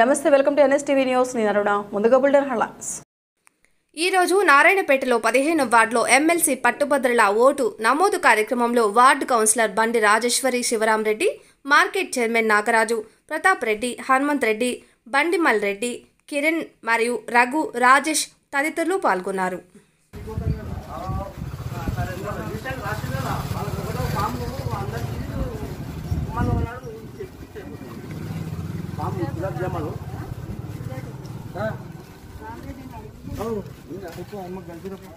నమస్తే welcome to NSTV news. నేను అరుణ. ముందుగా బుల్డన్ హలాస్ ఈ రోజు నారాయణపేటలో పదిహేను వార్డులో ఎమ్మెల్సీ పట్టుభద్రల ఓటు నమోదు కార్యక్రమంలో ward councillor Bandi Rajeshwari Shivaramreddy market chairman Nagaraju Pratap Reddy Hanumanth Reddy Bandimal Reddy Kiran మరియు రఘు రాజేష్ తదితరులు పాల్గొన్నారు. Sudah dia malu. Hah? Oh, ini aku mau ganti apa?